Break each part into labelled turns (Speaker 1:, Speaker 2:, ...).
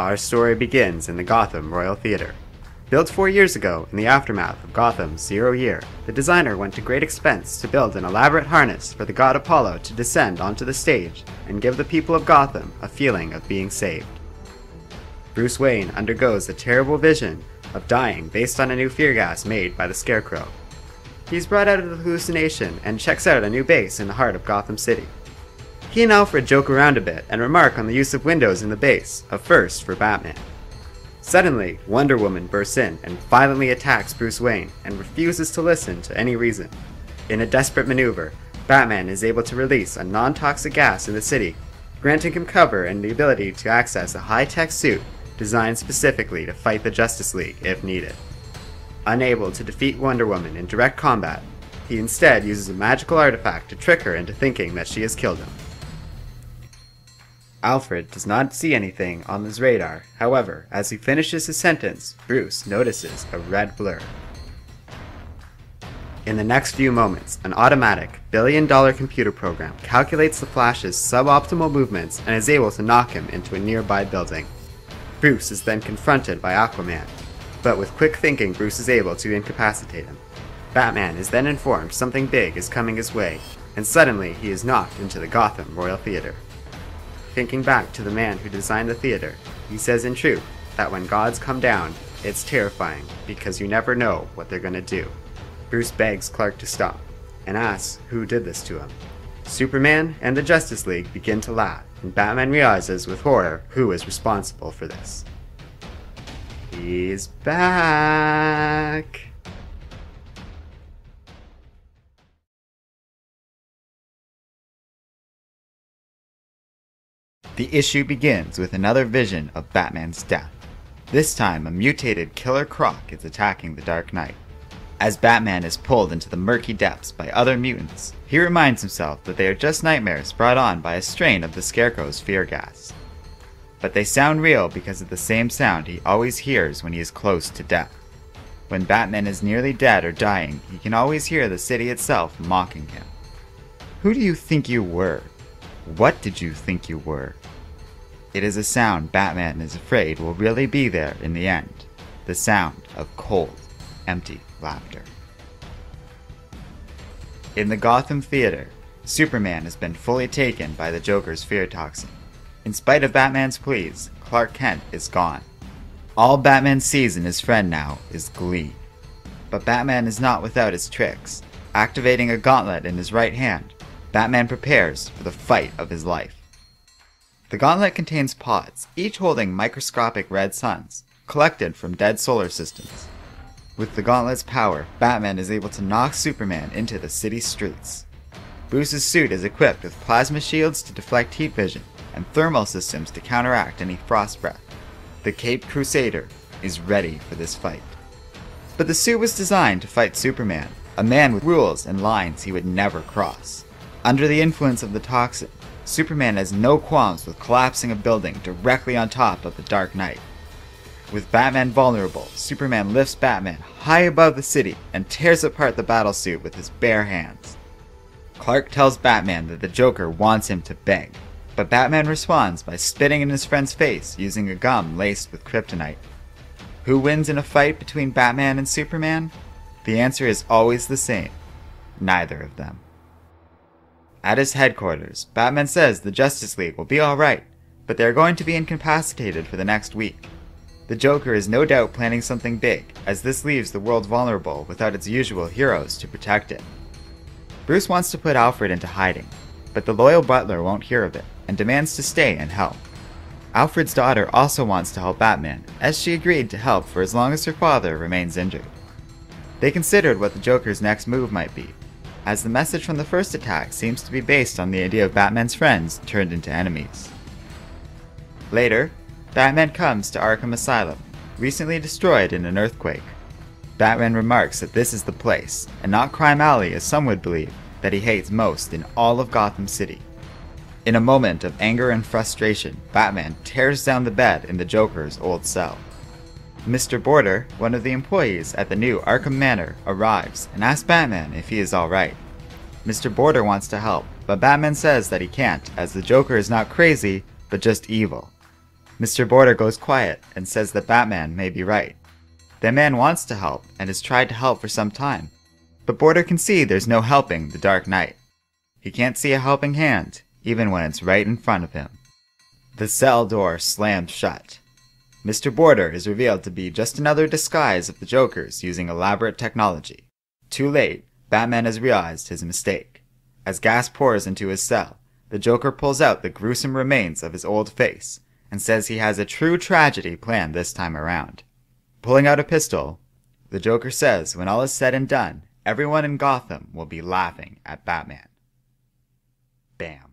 Speaker 1: Our story begins in the Gotham Royal Theater. Built four years ago in the aftermath of Gotham's Zero Year, the designer went to great expense to build an elaborate harness for the god Apollo to descend onto the stage and give the people of Gotham a feeling of being saved. Bruce Wayne undergoes a terrible vision of dying based on a new fear gas made by the Scarecrow. He's brought out of the hallucination and checks out a new base in the heart of Gotham City. He and Alfred joke around a bit and remark on the use of windows in the base, a first for Batman. Suddenly, Wonder Woman bursts in and violently attacks Bruce Wayne and refuses to listen to any reason. In a desperate maneuver, Batman is able to release a non toxic gas in the city, granting him cover and the ability to access a high tech suit designed specifically to fight the Justice League if needed. Unable to defeat Wonder Woman in direct combat, he instead uses a magical artifact to trick her into thinking that she has killed him. Alfred does not see anything on his radar. However, as he finishes his sentence, Bruce notices a red blur. In the next few moments, an automatic, billion dollar computer program calculates the Flash's suboptimal movements and is able to knock him into a nearby building. Bruce is then confronted by Aquaman, but with quick thinking, Bruce is able to incapacitate him. Batman is then informed something big is coming his way, and suddenly he is knocked into the Gotham Royal Theater. Thinking back to the man who designed the theater, he says in truth that when gods come down, it's terrifying because you never know what they're gonna do. Bruce begs Clark to stop and asks who did this to him. Superman and the Justice League begin to laugh, and Batman realizes with horror who is responsible for this. He's back! The issue begins with another vision of Batman's death. This time, a mutated Killer Croc is attacking the Dark Knight. As Batman is pulled into the murky depths by other mutants, he reminds himself that they are just nightmares brought on by a strain of the Scarecrow's fear gas. But they sound real because of the same sound he always hears when he is close to death. When Batman is nearly dead or dying, he can always hear the city itself mocking him. Who do you think you were? What did you think you were? It is a sound Batman is afraid will really be there in the end. The sound of cold, empty laughter. In the Gotham Theater, Superman has been fully taken by the Joker's fear toxin. In spite of Batman's pleas, Clark Kent is gone. All Batman sees in his friend now is glee. But Batman is not without his tricks. Activating a gauntlet in his right hand, Batman prepares for the fight of his life. The gauntlet contains pods, each holding microscopic red suns, collected from dead solar systems. With the gauntlet's power, Batman is able to knock Superman into the city streets. Bruce's suit is equipped with plasma shields to deflect heat vision and thermal systems to counteract any frost breath. The Cape Crusader is ready for this fight. But the suit was designed to fight Superman, a man with rules and lines he would never cross. Under the influence of the toxin, Superman has no qualms with collapsing a building directly on top of the Dark Knight. With Batman vulnerable, Superman lifts Batman high above the city and tears apart the battlesuit with his bare hands. Clark tells Batman that the Joker wants him to beg, but Batman responds by spitting in his friend's face using a gum laced with kryptonite. Who wins in a fight between Batman and Superman? The answer is always the same neither of them. At his headquarters, Batman says the Justice League will be alright, but they are going to be incapacitated for the next week. The Joker is no doubt planning something big, as this leaves the world vulnerable without its usual heroes to protect it. Bruce wants to put Alfred into hiding, but the loyal butler won't hear of it and demands to stay and help. Alfred's daughter also wants to help Batman, as she agreed to help for as long as her father remains injured. They considered what the Joker's next move might be, as the message from the first attack seems to be based on the idea of Batman's friends turned into enemies. Later, Batman comes to Arkham Asylum, recently destroyed in an earthquake. Batman remarks that this is the place, and not Crime Alley as some would believe, that he hates most in all of Gotham City. In a moment of anger and frustration, Batman tears down the bed in the Joker's old cell. Mr. Border, one of the employees at the new Arkham Manor, arrives and asks Batman if he is alright. Mr. Border wants to help, but Batman says that he can't, as the Joker is not crazy, but just evil. Mr. Border goes quiet and says that Batman may be right. The man wants to help and has tried to help for some time, but Border can see there's no helping the Dark Knight. He can't see a helping hand, even when it's right in front of him. The cell door slams shut. Mr. Border is revealed to be just another disguise of the Joker's using elaborate technology. Too late, Batman has realized his mistake. As gas pours into his cell, the Joker pulls out the gruesome remains of his old face and says he has a true tragedy planned this time around. Pulling out a pistol, the Joker says when all is said and done, everyone in Gotham will be laughing at Batman. Bam.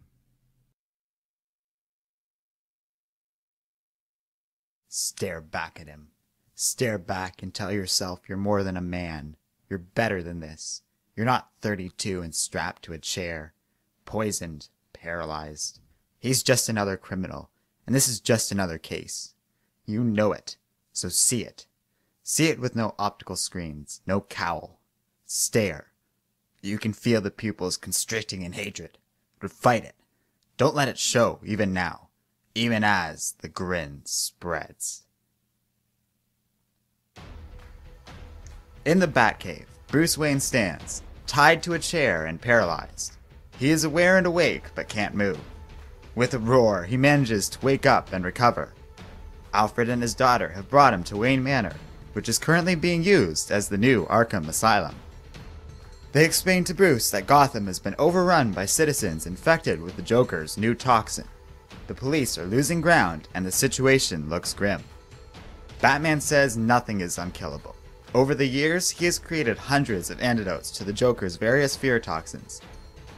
Speaker 1: Stare back at him. Stare back and tell yourself you're more than a man. You're better than this. You're not 32 and strapped to a chair, poisoned, paralyzed. He's just another criminal, and this is just another case. You know it, so see it. See it with no optical screens, no cowl. Stare. You can feel the pupils constricting in hatred, but fight it. Don't let it show, even now, even as the grin spreads. In the Batcave, Bruce Wayne stands, tied to a chair and paralyzed. He is aware and awake, but can't move. With a roar, he manages to wake up and recover. Alfred and his daughter have brought him to Wayne Manor, which is currently being used as the new Arkham Asylum. They explain to Bruce that Gotham has been overrun by citizens infected with the Joker's new toxin. The police are losing ground and the situation looks grim. Batman says nothing is unkillable. Over the years, he has created hundreds of antidotes to the Joker's various fear toxins.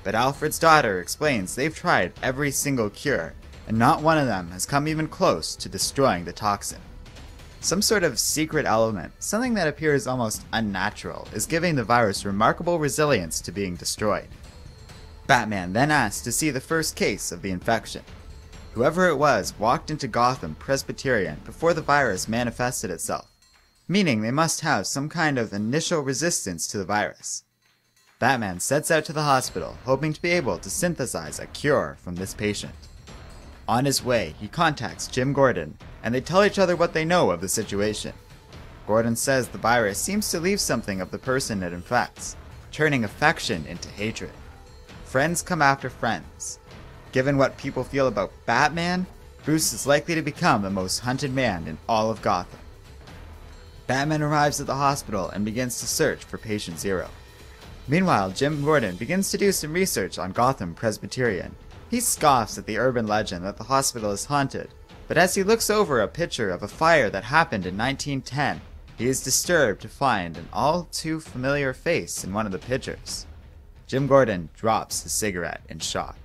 Speaker 1: But Alfred's daughter explains they've tried every single cure, and not one of them has come even close to destroying the toxin. Some sort of secret element, something that appears almost unnatural, is giving the virus remarkable resilience to being destroyed. Batman then asks to see the first case of the infection. Whoever it was walked into Gotham Presbyterian before the virus manifested itself, meaning they must have some kind of initial resistance to the virus. Batman sets out to the hospital, hoping to be able to synthesize a cure from this patient. On his way, he contacts Jim Gordon, and they tell each other what they know of the situation. Gordon says the virus seems to leave something of the person it infects, turning affection into hatred. Friends come after friends. Given what people feel about Batman, Bruce is likely to become the most hunted man in all of Gotham. Batman arrives at the hospital and begins to search for patient zero. Meanwhile, Jim Gordon begins to do some research on Gotham Presbyterian he scoffs at the urban legend that the hospital is haunted, but as he looks over a picture of a fire that happened in 1910, he is disturbed to find an all too familiar face in one of the pictures. Jim Gordon drops his cigarette in shock.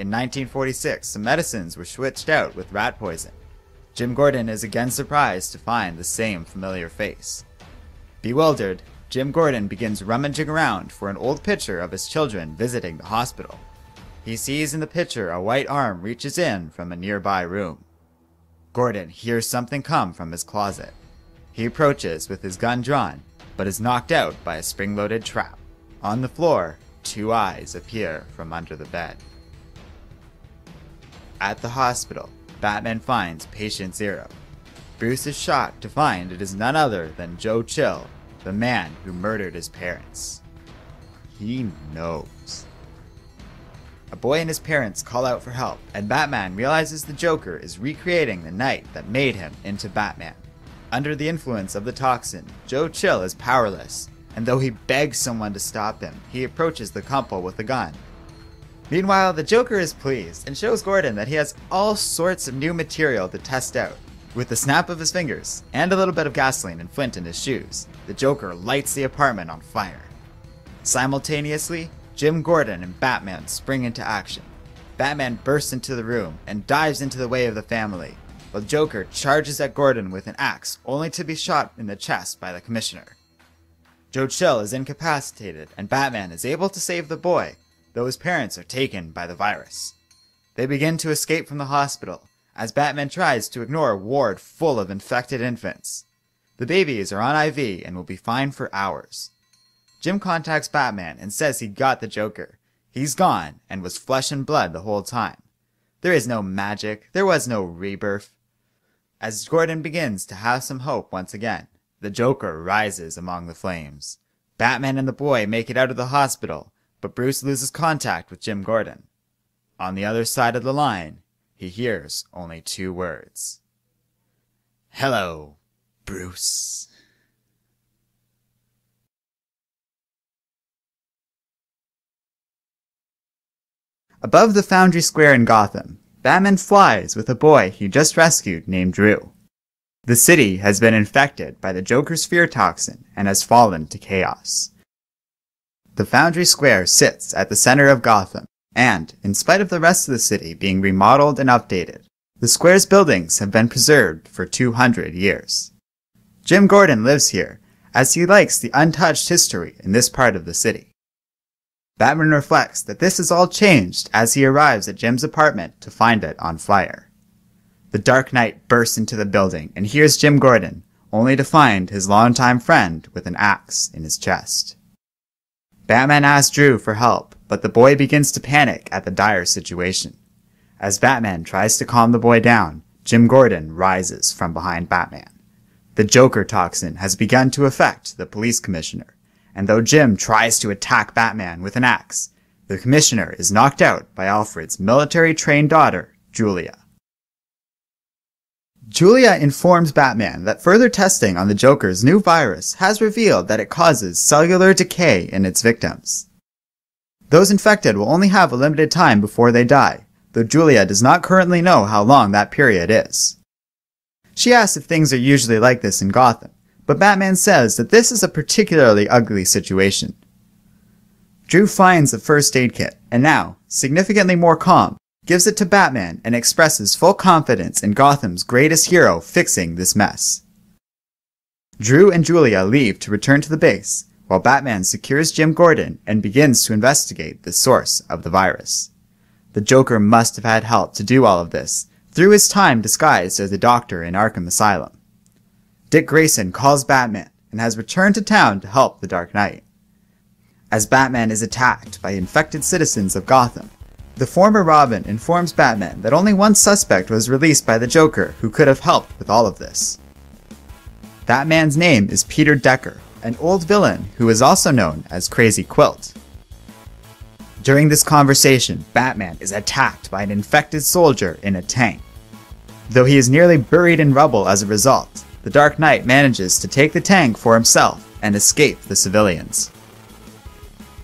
Speaker 1: In 1946, some medicines were switched out with rat poison. Jim Gordon is again surprised to find the same familiar face. Bewildered, Jim Gordon begins rummaging around for an old picture of his children visiting the hospital. He sees in the picture a white arm reaches in from a nearby room. Gordon hears something come from his closet. He approaches with his gun drawn, but is knocked out by a spring loaded trap. On the floor, two eyes appear from under the bed. At the hospital, Batman finds patient zero. Bruce is shocked to find it is none other than Joe Chill, the man who murdered his parents. He knows. A boy and his parents call out for help, and Batman realizes the Joker is recreating the night that made him into Batman. Under the influence of the toxin, Joe Chill is powerless, and though he begs someone to stop him, he approaches the couple with a gun. Meanwhile, the Joker is pleased and shows Gordon that he has all sorts of new material to test out. With the snap of his fingers and a little bit of gasoline and flint in his shoes, the Joker lights the apartment on fire. Simultaneously, Jim Gordon and Batman spring into action. Batman bursts into the room and dives into the way of the family, while Joker charges at Gordon with an axe, only to be shot in the chest by the Commissioner. Joe Chill is incapacitated, and Batman is able to save the boy, his parents are taken by the virus. They begin to escape from the hospital, as Batman tries to ignore a ward full of infected infants. The babies are on IV and will be fine for hours. Jim contacts Batman and says he got the Joker. He's gone and was flesh and blood the whole time. There is no magic, there was no rebirth. As Gordon begins to have some hope once again, the Joker rises among the flames. Batman and the boy make it out of the hospital, but Bruce loses contact with Jim Gordon. On the other side of the line, he hears only two words. Hello, Bruce. Above the Foundry Square in Gotham, Batman flies with a boy he just rescued named Drew. The city has been infected by the Joker's fear toxin and has fallen to chaos. The Foundry Square sits at the center of Gotham, and, in spite of the rest of the city being remodeled and updated, the square's buildings have been preserved for 200 years. Jim Gordon lives here, as he likes the untouched history in this part of the city. Batman reflects that this has all changed as he arrives at Jim's apartment to find it on fire. The Dark Knight bursts into the building and hears Jim Gordon, only to find his longtime friend with an axe in his chest. Batman asks Drew for help, but the boy begins to panic at the dire situation. As Batman tries to calm the boy down, Jim Gordon rises from behind Batman. The Joker toxin has begun to affect the police commissioner, and though Jim tries to attack Batman with an axe, the commissioner is knocked out by Alfred's military-trained daughter, Julia. Julia informs Batman that further testing on the Joker's new virus has revealed that it causes cellular decay in its victims. Those infected will only have a limited time before they die, though Julia does not currently know how long that period is. She asks if things are usually like this in Gotham, but Batman says that this is a particularly ugly situation. Drew finds the first aid kit, and now, significantly more calm, gives it to Batman and expresses full confidence in Gotham's greatest hero fixing this mess. Drew and Julia leave to return to the base, while Batman secures Jim Gordon and begins to investigate the source of the virus. The Joker must have had help to do all of this, through his time disguised as a doctor in Arkham Asylum. Dick Grayson calls Batman and has returned to town to help the Dark Knight. As Batman is attacked by infected citizens of Gotham, the former Robin informs Batman that only one suspect was released by the Joker who could have helped with all of this. That man's name is Peter Decker, an old villain who is also known as Crazy Quilt. During this conversation, Batman is attacked by an infected soldier in a tank. Though he is nearly buried in rubble as a result, the Dark Knight manages to take the tank for himself and escape the civilians.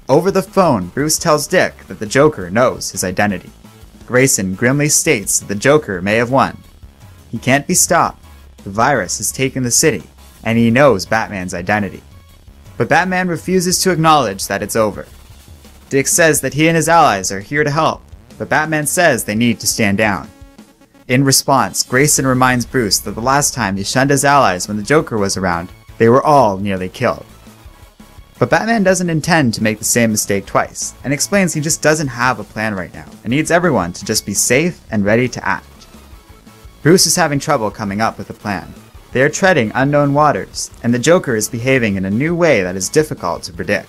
Speaker 1: Over the phone, Bruce tells Dick that the Joker knows his identity. Grayson grimly states that the Joker may have won. He can't be stopped. The virus has taken the city, and he knows Batman's identity. But Batman refuses to acknowledge that it's over. Dick says that he and his allies are here to help, but Batman says they need to stand down. In response, Grayson reminds Bruce that the last time he shunned his allies when the Joker was around, they were all nearly killed. But Batman doesn't intend to make the same mistake twice, and explains he just doesn't have a plan right now, and needs everyone to just be safe and ready to act. Bruce is having trouble coming up with a plan. They are treading unknown waters, and the Joker is behaving in a new way that is difficult to predict.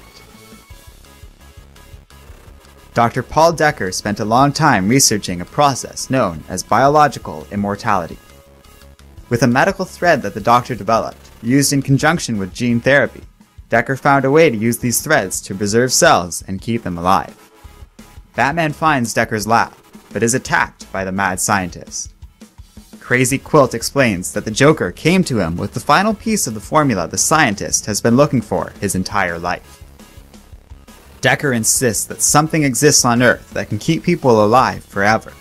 Speaker 1: Dr. Paul Decker spent a long time researching a process known as biological immortality. With a medical thread that the doctor developed, used in conjunction with gene therapy, Decker found a way to use these threads to preserve cells and keep them alive. Batman finds Decker's lab, but is attacked by the mad scientist. Crazy Quilt explains that the Joker came to him with the final piece of the formula the scientist has been looking for his entire life. Decker insists that something exists on Earth that can keep people alive forever.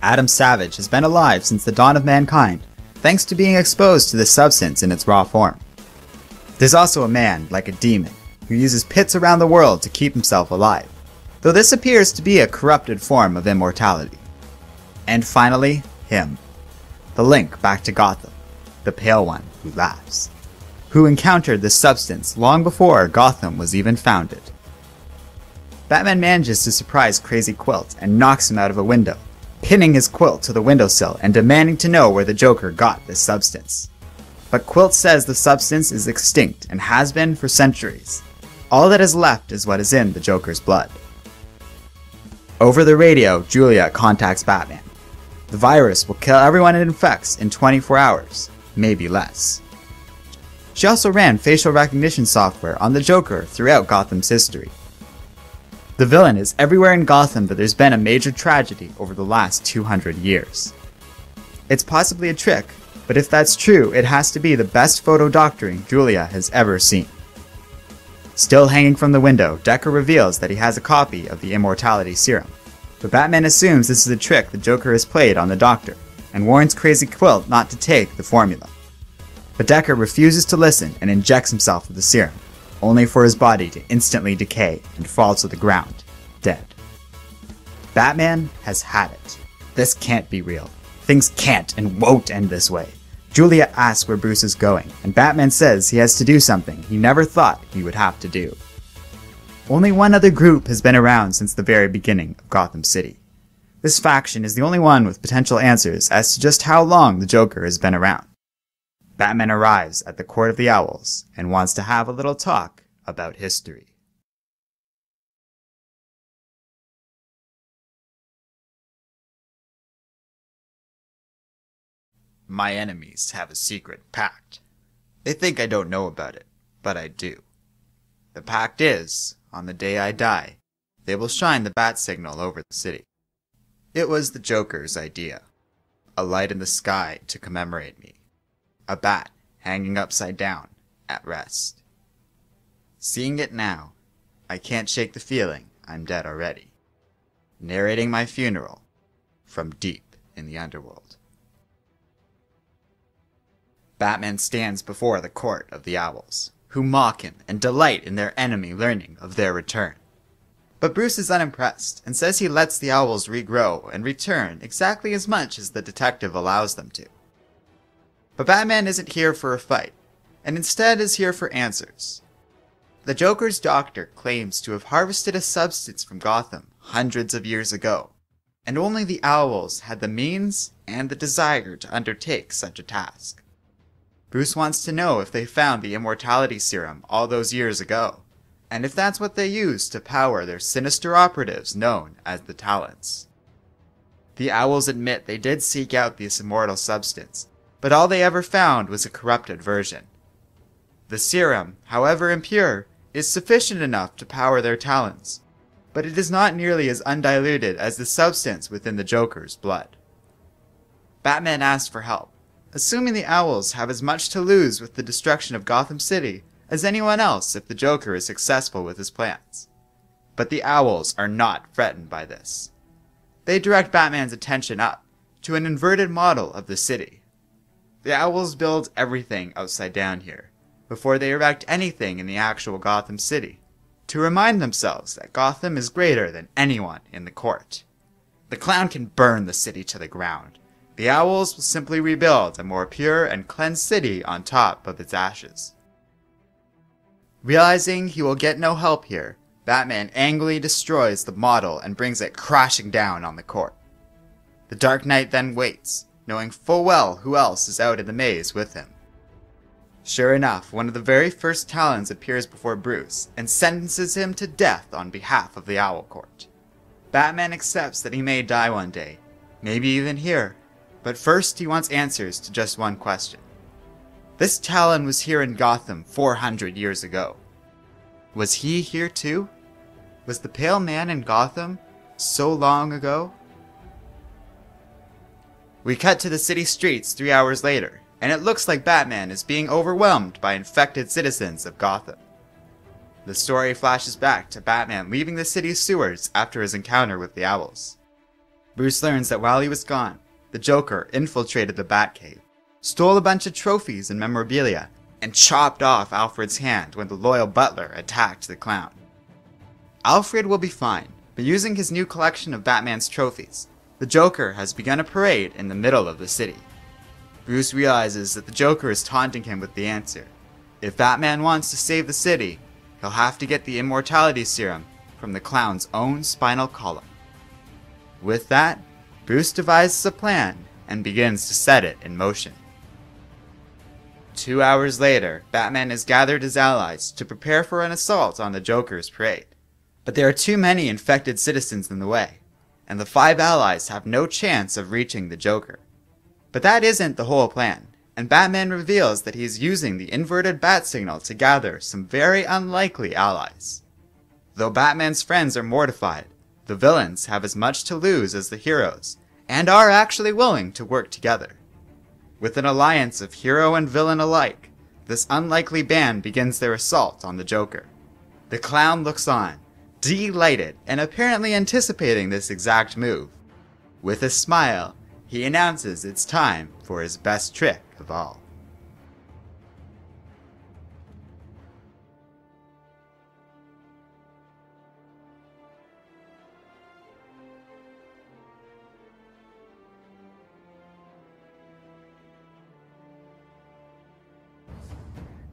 Speaker 1: Vandal Savage has been alive since the dawn of mankind, thanks to being exposed to this substance in its raw form. There's also a man, like a demon, who uses pits around the world to keep himself alive, though this appears to be a corrupted form of immortality. And finally, him. The link back to Gotham, the pale one who laughs, who encountered this substance long before Gotham was even founded. Batman manages to surprise Crazy Quilt and knocks him out of a window, pinning his quilt to the windowsill and demanding to know where the Joker got this substance. But Quilt says the substance is extinct and has been for centuries. All that is left is what is in the Joker's blood. Over the radio, Julia contacts Batman. The virus will kill everyone it infects in 24 hours, maybe less. She also ran facial recognition software on the Joker throughout Gotham's history. The villain is everywhere in Gotham, but there's been a major tragedy over the last 200 years. It's possibly a trick, but if that's true, it has to be the best photo doctoring Julia has ever seen. Still hanging from the window, Decker reveals that he has a copy of the Immortality Serum. But Batman assumes this is a trick the Joker has played on the Doctor, and warns Crazy Quilt not to take the formula. But Decker refuses to listen and injects himself with the serum, only for his body to instantly decay and fall to the ground, dead. Batman has had it. This can't be real. Things can't and won't end this way. Julia asks where Bruce is going, and Batman says he has to do something he never thought he would have to do. Only one other group has been around since the very beginning of Gotham City. This faction is the only one with potential answers as to just how long the Joker has been around. Batman arrives at the Court of the Owls and wants to have a little talk about history. My enemies have a secret pact. They think I don't know about it, but I do. The pact is, on the day I die, they will shine the bat signal over the city. It was the Joker's idea. A light in the sky to commemorate me. A bat hanging upside down, at rest. Seeing it now, I can't shake the feeling I'm dead already. Narrating my funeral from deep in the underworld. Batman stands before the court of the owls, who mock him and delight in their enemy learning of their return. But Bruce is unimpressed and says he lets the owls regrow and return exactly as much as the detective allows them to. But Batman isn't here for a fight, and instead is here for answers. The Joker's doctor claims to have harvested a substance from Gotham hundreds of years ago, and only the owls had the means and the desire to undertake such a task. Bruce wants to know if they found the immortality serum all those years ago, and if that's what they used to power their sinister operatives known as the Talons. The Owls admit they did seek out this immortal substance, but all they ever found was a corrupted version. The serum, however impure, is sufficient enough to power their talons, but it is not nearly as undiluted as the substance within the Joker's blood. Batman asks for help, assuming the Owls have as much to lose with the destruction of Gotham City as anyone else if the Joker is successful with his plans. But the Owls are not threatened by this. They direct Batman's attention up to an inverted model of the city. The Owls build everything upside down here before they erect anything in the actual Gotham City to remind themselves that Gotham is greater than anyone in the court. The clown can burn the city to the ground, the owls will simply rebuild a more pure and cleansed city on top of its ashes. Realizing he will get no help here, Batman angrily destroys the model and brings it crashing down on the court. The Dark Knight then waits, knowing full well who else is out in the maze with him. Sure enough, one of the very first Talons appears before Bruce and sentences him to death on behalf of the Owl Court. Batman accepts that he may die one day, maybe even here, but first, he wants answers to just one question. This Talon was here in Gotham 400 years ago. Was he here too? Was the Pale Man in Gotham so long ago? We cut to the city streets three hours later, and it looks like Batman is being overwhelmed by infected citizens of Gotham. The story flashes back to Batman leaving the city's sewers after his encounter with the Owls. Bruce learns that while he was gone, the Joker infiltrated the Batcave, stole a bunch of trophies and memorabilia, and chopped off Alfred's hand when the loyal butler attacked the clown. Alfred will be fine, but using his new collection of Batman's trophies, the Joker has begun a parade in the middle of the city. Bruce realizes that the Joker is taunting him with the answer. If Batman wants to save the city, he'll have to get the immortality serum from the clown's own spinal column. With that, Bruce devises a plan and begins to set it in motion. Two hours later, Batman has gathered his allies to prepare for an assault on the Joker's parade. But there are too many infected citizens in the way, and the five allies have no chance of reaching the Joker. But that isn't the whole plan, and Batman reveals that he is using the inverted bat signal to gather some very unlikely allies. Though Batman's friends are mortified, the villains have as much to lose as the heroes, and are actually willing to work together. With an alliance of hero and villain alike, this unlikely band begins their assault on the Joker. The clown looks on, delighted and apparently anticipating this exact move. With a smile, he announces it's time for his best trick of all.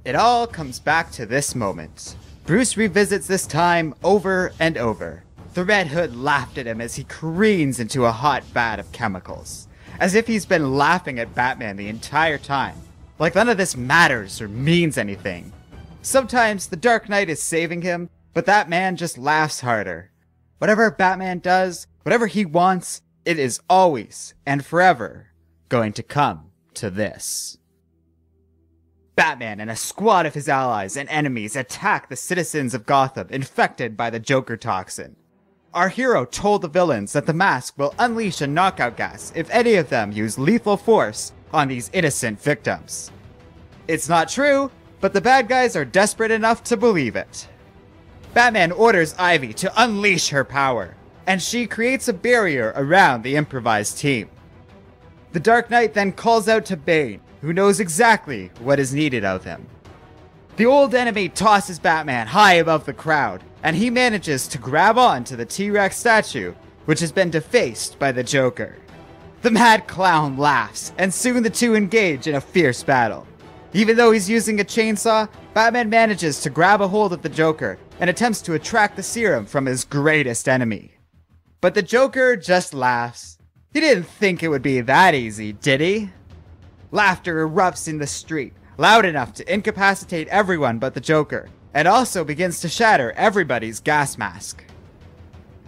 Speaker 1: It all comes back to this moment. Bruce revisits this time over and over. The Red Hood laughed at him as he careens into a hot vat of chemicals, as if he's been laughing at Batman the entire time, like none of this matters or means anything. Sometimes the Dark Knight is saving him, but that man just laughs harder. Whatever Batman does, whatever he wants, it is always and forever going to come to this. Batman and a squad of his allies and enemies attack the citizens of Gotham infected by the Joker toxin. Our hero told the villains that the mask will unleash a knockout gas if any of them use lethal force on these innocent victims. It's not true, but the bad guys are desperate enough to believe it. Batman orders Ivy to unleash her power, and she creates a barrier around the improvised team. The Dark Knight then calls out to Bane, who knows exactly what is needed of him. The old enemy tosses Batman high above the crowd, and he manages to grab on to the T Rex statue, which has been defaced by the Joker. The mad clown laughs, and soon the two engage in a fierce battle. Even though he's using a chainsaw, Batman manages to grab a hold of the Joker and attempts to attract the serum from his greatest enemy. But the Joker just laughs. He didn't think it would be that easy, did he? Laughter erupts in the street, loud enough to incapacitate everyone but the Joker, and also begins to shatter everybody's gas mask.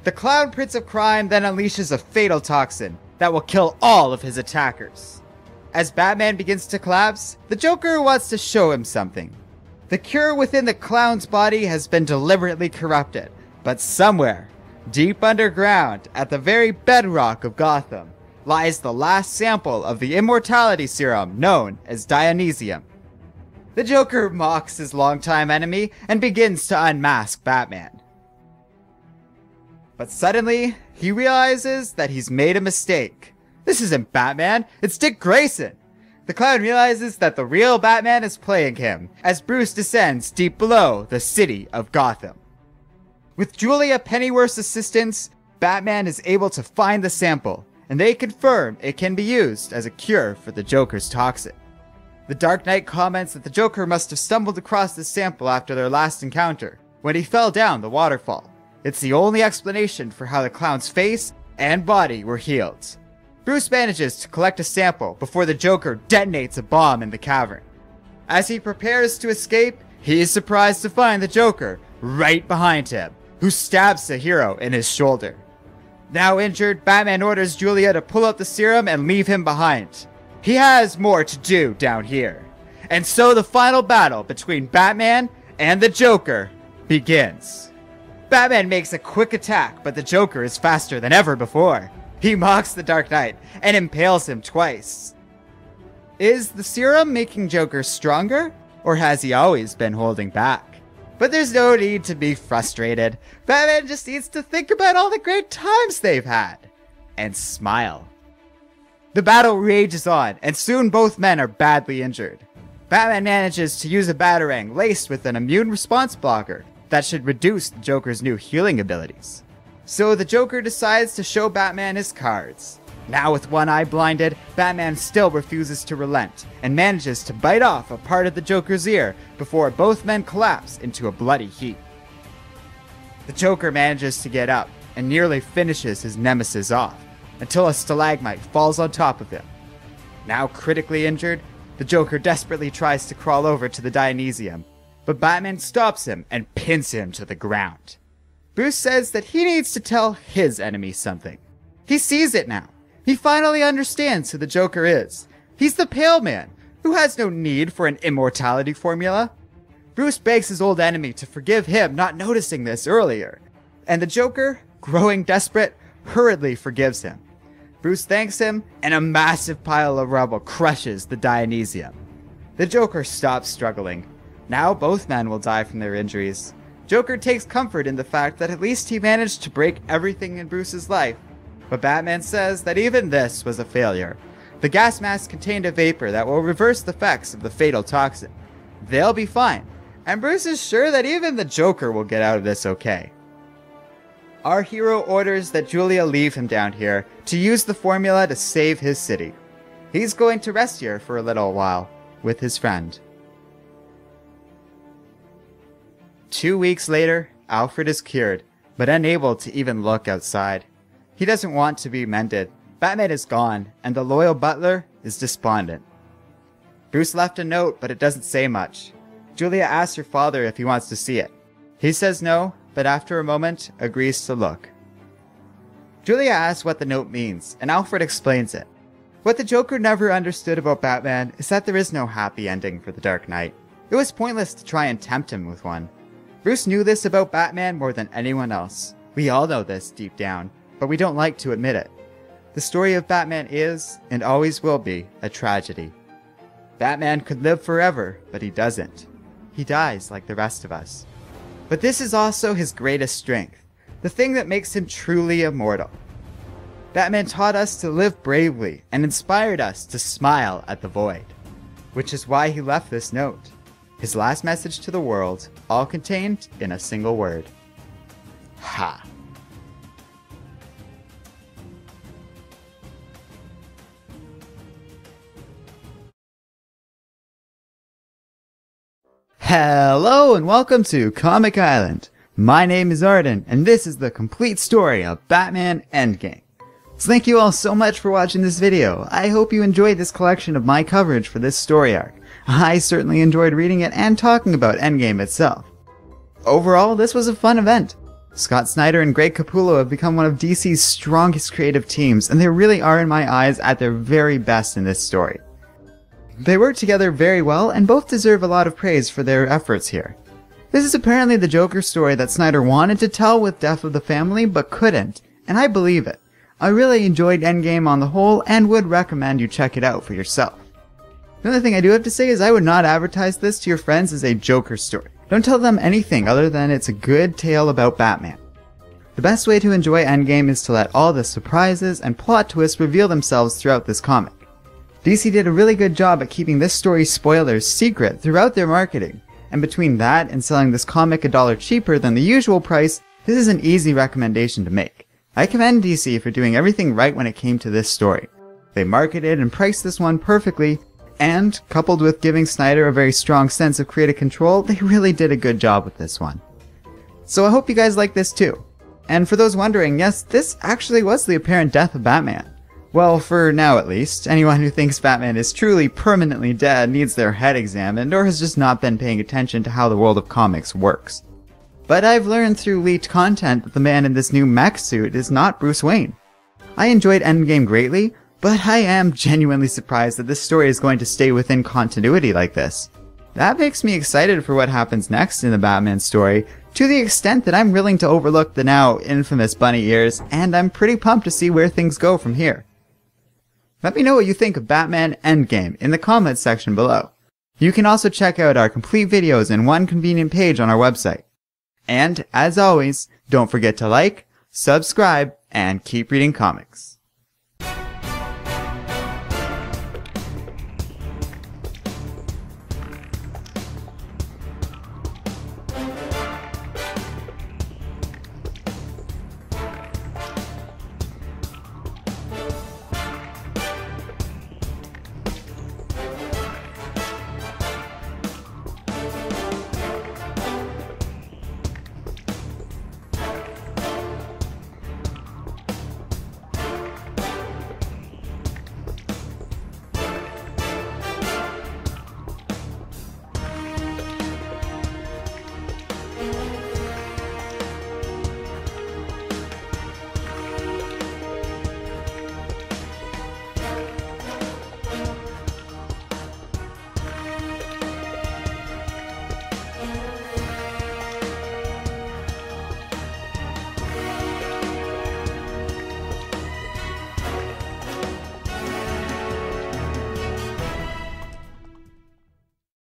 Speaker 1: The Clown Prince of Crime then unleashes a fatal toxin that will kill all of his attackers. As Batman begins to collapse, the Joker wants to show him something. The cure within the clown's body has been deliberately corrupted, but somewhere, deep underground, at the very bedrock of Gotham, lies the last sample of the immortality serum known as Dionysium. The Joker mocks his longtime enemy and begins to unmask Batman. But suddenly, he realizes that he's made a mistake. This isn't Batman, it's Dick Grayson. The clown realizes that the real Batman is playing him as Bruce descends deep below the city of Gotham. With Julia Pennyworth's assistance, Batman is able to find the sample and they confirm it can be used as a cure for the Joker's toxin. The Dark Knight comments that the Joker must have stumbled across this sample after their last encounter, when he fell down the waterfall. It's the only explanation for how the clown's face and body were healed. Bruce manages to collect a sample before the Joker detonates a bomb in the cavern. As he prepares to escape, he is surprised to find the Joker right behind him, who stabs the hero in his shoulder. Now injured, Batman orders Julia to pull out the serum and leave him behind. He has more to do down here. And so the final battle between Batman and the Joker begins. Batman makes a quick attack, but the Joker is faster than ever before. He mocks the Dark Knight and impales him twice. Is the serum making Joker stronger, or has he always been holding back? But there's no need to be frustrated. Batman just needs to think about all the great times they've had and smile. The battle rages on, and soon both men are badly injured. Batman manages to use a batarang laced with an immune response blocker that should reduce the Joker's new healing abilities. So the Joker decides to show Batman his cards. Now, with one eye blinded, Batman still refuses to relent and manages to bite off a part of the Joker's ear before both men collapse into a bloody heap. The Joker manages to get up and nearly finishes his nemesis off until a stalagmite falls on top of him. Now critically injured, the Joker desperately tries to crawl over to the Dionysium, but Batman stops him and pins him to the ground. Bruce says that he needs to tell his enemy something He sees it now. He finally understands who the Joker is. He's the Pale Man, who has no need for an immortality formula. Bruce begs his old enemy to forgive him not noticing this earlier, and the Joker, growing desperate, hurriedly forgives him. Bruce thanks him, and a massive pile of rubble crushes the Dionysium. The Joker stops struggling. Now both men will die from their injuries. Joker takes comfort in the fact that at least he managed to break everything in Bruce's life. But Batman says that even this was a failure. The gas mask contained a vapor that will reverse the effects of the fatal toxin. They'll be fine, and Bruce is sure that even the Joker will get out of this okay. Our hero orders that Julia leave him down here to use the formula to save his city. He's going to rest here for a little while with his friend. Two weeks later, Alfred is cured, but unable to even look outside. He doesn't want to be mended. Batman is gone, and the loyal butler is despondent. Bruce left a note, but it doesn't say much. Julia asks her father if he wants to see it. He says no, but after a moment agrees to look. Julia asks what the note means, and Alfred explains it. What the Joker never understood about Batman is that there is no happy ending for the Dark Knight. It was pointless to try and tempt him with one. Bruce knew this about Batman more than anyone else. We all know this deep down, but we don't like to admit it. The story of Batman is, and always will be, a tragedy. Batman could live forever, but he doesn't. He dies like the rest of us. But this is also his greatest strength, the thing that makes him truly immortal. Batman taught us to live bravely and inspired us to smile at the void, which is why he left this note. His last message to the world, all contained in a single word. Ha. Hello and welcome to Comic Island. My name is Arden, and this is the complete story of Batman Endgame. So thank you all so much for watching this video. I hope you enjoyed this collection of my coverage for this story arc. I certainly enjoyed reading it and talking about Endgame itself. Overall, this was a fun event. Scott Snyder and Greg Capullo have become one of DC's strongest creative teams, and they really are in my eyes at their very best in this story. They work together very well and both deserve a lot of praise for their efforts here. This is apparently the Joker story that Snyder wanted to tell with Death of the Family but couldn't, and I believe it. I really enjoyed Endgame on the whole and would recommend you check it out for yourself. The only thing I do have to say is I would not advertise this to your friends as a Joker story. Don't tell them anything other than it's a good tale about Batman. The best way to enjoy Endgame is to let all the surprises and plot twists reveal themselves throughout this comic. DC did a really good job at keeping this story's spoilers secret throughout their marketing, and between that and selling this comic a dollar cheaper than the usual price, this is an easy recommendation to make. I commend DC for doing everything right when it came to this story. They marketed and priced this one perfectly, and, coupled with giving Snyder a very strong sense of creative control, they really did a good job with this one. So I hope you guys like this too. And for those wondering, yes, this actually was the apparent death of Batman. Well, for now at least, anyone who thinks Batman is truly permanently dead needs their head examined or has just not been paying attention to how the world of comics works. But I've learned through leaked content that the man in this new mech suit is not Bruce Wayne. I enjoyed Endgame greatly, but I am genuinely surprised that this story is going to stay within continuity like this. That makes me excited for what happens next in the Batman story, to the extent that I'm willing to overlook the now infamous bunny ears, and I'm pretty pumped to see where things go from here. Let me know what you think of Batman Endgame in the comments section below. You can also check out our complete videos in one convenient page on our website. And, as always, don't forget to like, subscribe, and keep reading comics.